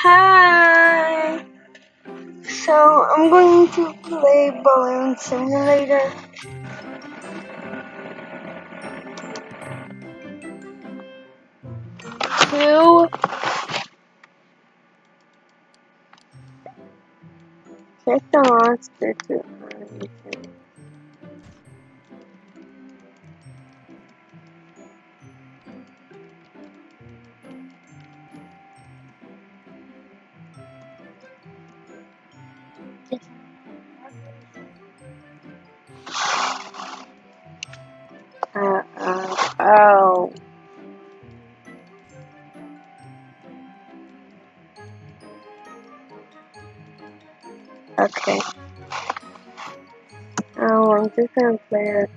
Hi! So, I'm going to play Balloon Simulator. Two. Check the monster to Uh, uh, oh. Okay. Oh, I'm just gonna play it.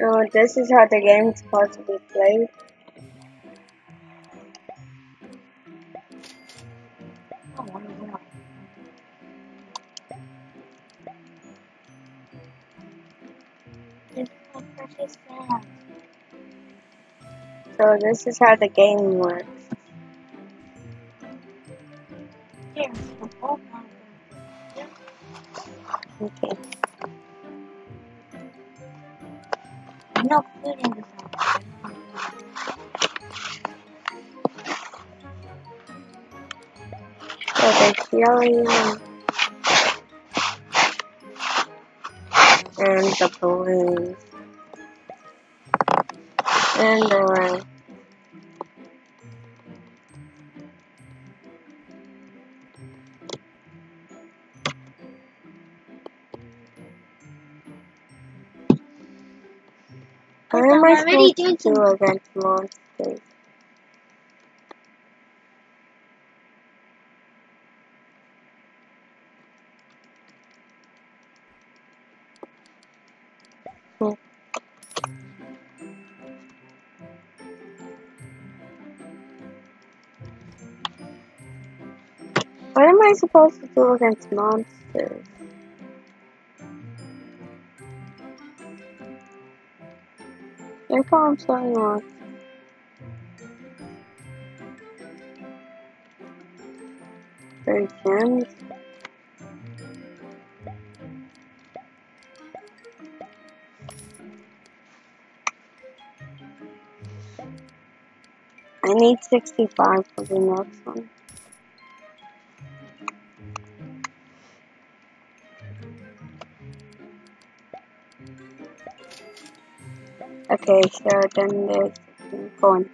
Oh, this is how the game's supposed to be played. So this is how the game works. Okay. No food in the house. So the healing and the balloons and the. What am I already supposed doing to do against monsters? What am I supposed to do against monsters? Comes someone. Three gems. I need 65 for the next one. Okay, so then there's going.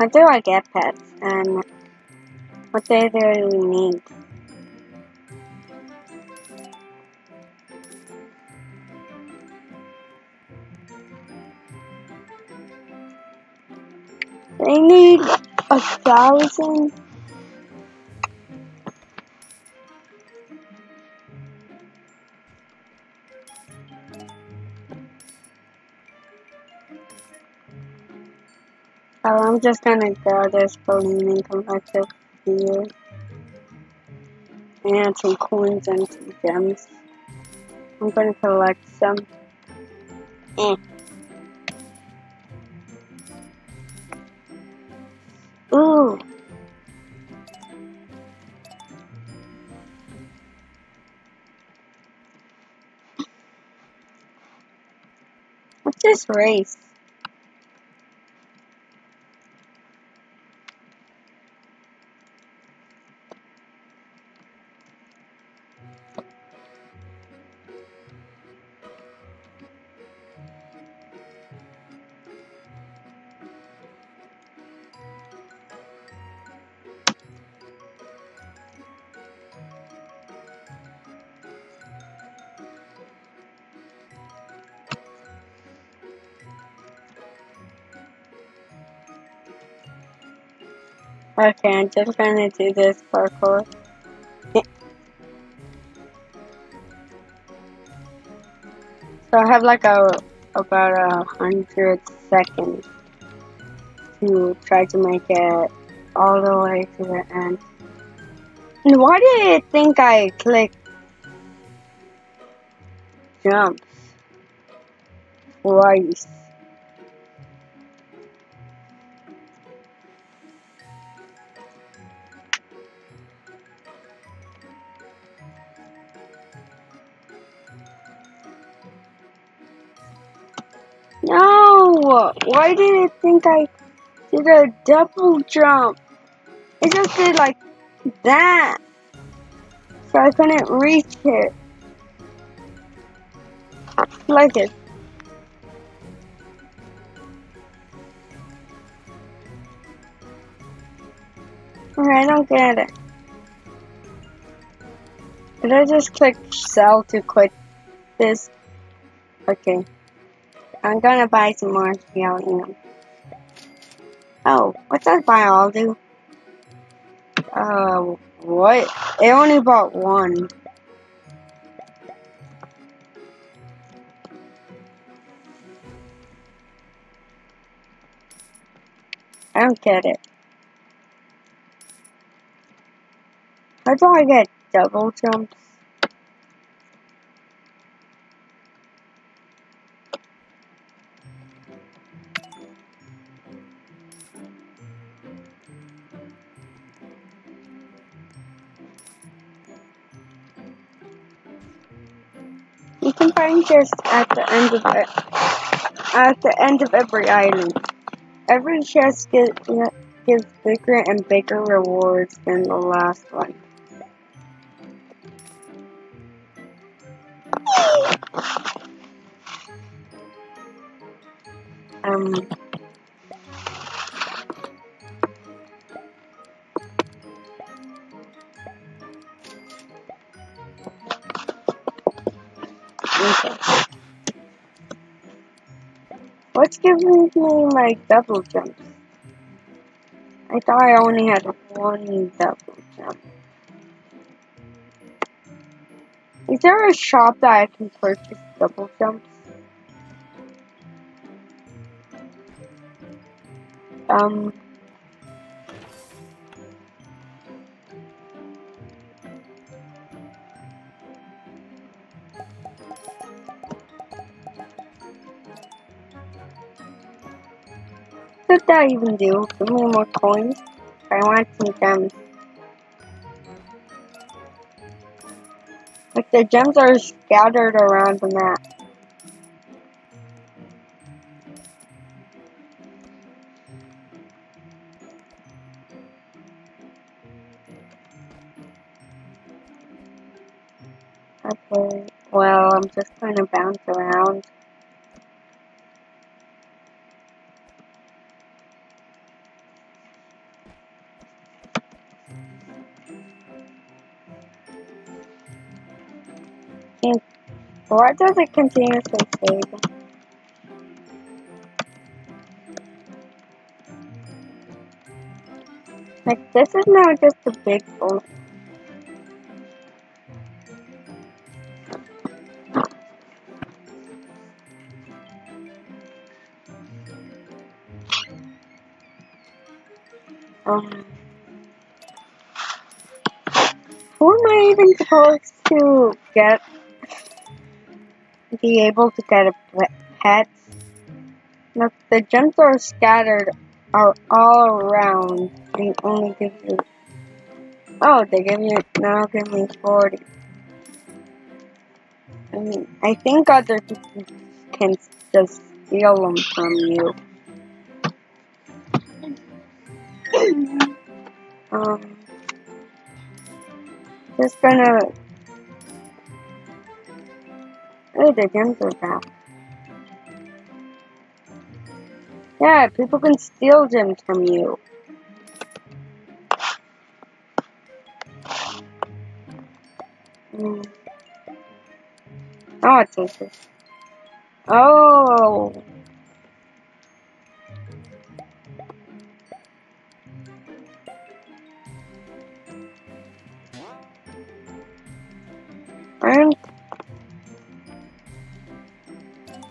How do I get pets and what do they really need? They need a thousand. I'm just gonna go this balloon and collect a few. And some coins and some gems. I'm gonna collect some. Eh. Ooh. What's this race? Okay, I'm just gonna do this parkour. So I have like a about a hundred seconds to try to make it all the way to the end. And why did it think I clicked jumps? Christ. Why did it think I did a double jump? It just did like that. So I couldn't reach it. Like it. I don't get it. Did I just click sell to quit this? Okay. I'm gonna buy some more helium. Oh, what does buy all do? Uh, what? It only bought one. I don't get it. How do I get double jumps? This at the end of it. At the end of every island. Every chest gives, gives bigger and bigger rewards than the last one. Um, What's giving me my double jumps? I thought I only had one double jump. Is there a shop that I can purchase double jumps? Um. Did that even do? Give me more coins. I want some gems. Like the gems are scattered around the map. Okay, well, I'm just to bounce around. And why does it continuously save? Like, this is now just a big bullet. Um, who am I even supposed to get? Be able to get a pet? Look, the gems are scattered are all around. They only give you. Oh, they give you now. Give me forty. I mean, I think other people can just steal them from you. um, just gonna. Oh, the gems are back. Yeah, people can steal gems from you. Mm. Oh, it's this. Oh.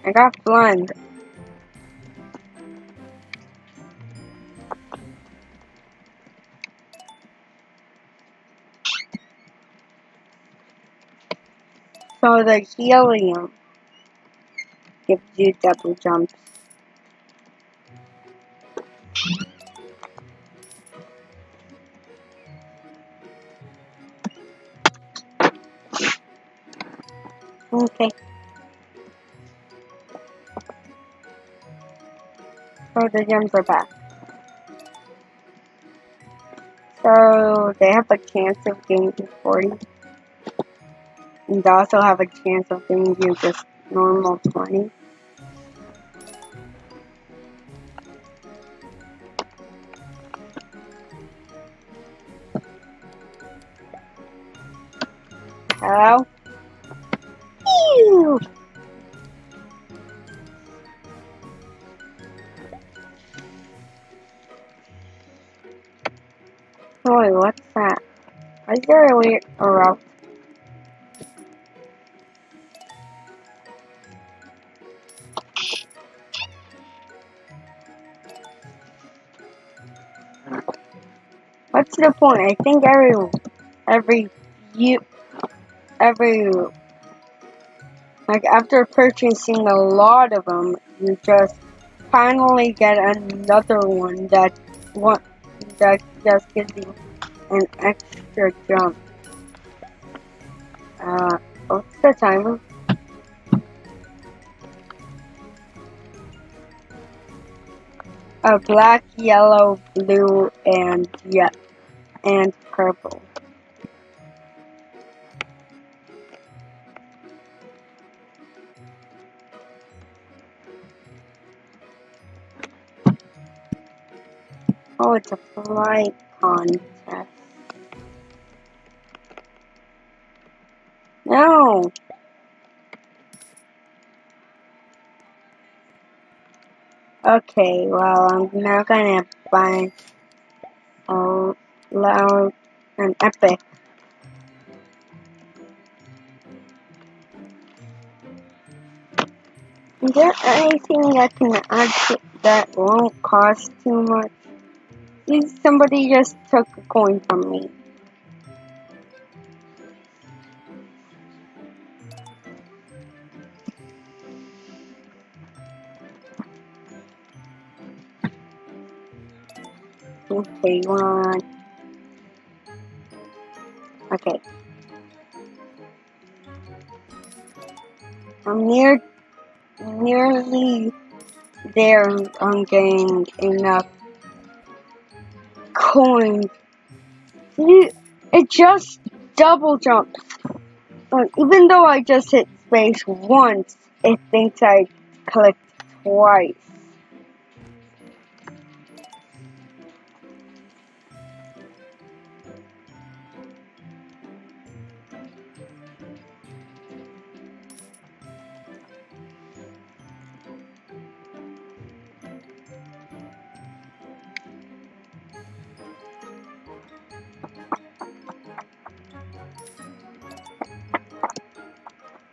I got blind. So the helium gives you double jumps. Okay. So the are back. So they have a chance of getting you 40. And they also have a chance of getting you just normal 20. Hello? What's that? Is there a weird a route? What's the point? I think every every you every like after purchasing a lot of them, you just finally get another one that one that just gives you an extra jump. Uh, what's the timer? Uh, black, yellow, blue, and yeah, and purple. Oh, it's a flight contest. No! Okay, well, I'm now gonna buy a loud an epic. Is there anything that can add to, that won't cost too much? Somebody just took a coin from me. Okay, one. Okay. I'm near, nearly there on getting enough coins. It just double jumps. Uh, even though I just hit space once, it thinks I clicked twice.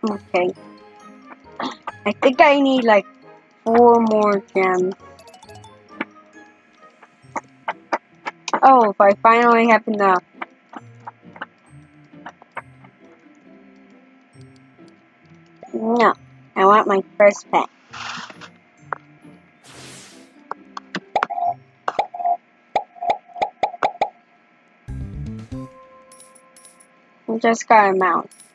Okay. I think I need like four more gems. Oh, if I finally have enough. No, I want my first pet. I just got a mouse.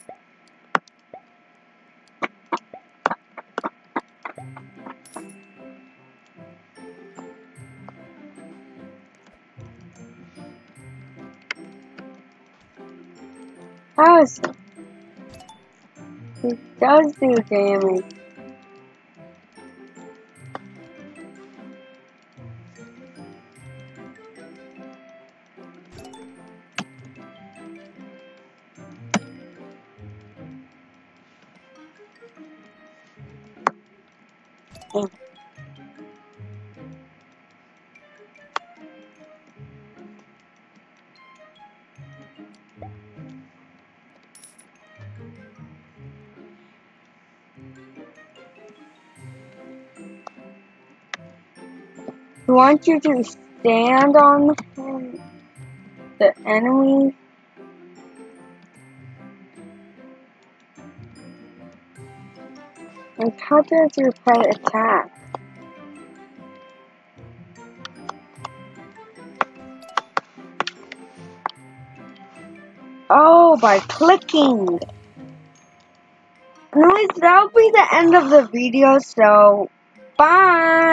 It does do damage. I want you to stand on the enemy. And how does your pet attack? Oh, by clicking. Anyways, that'll be the end of the video, so bye!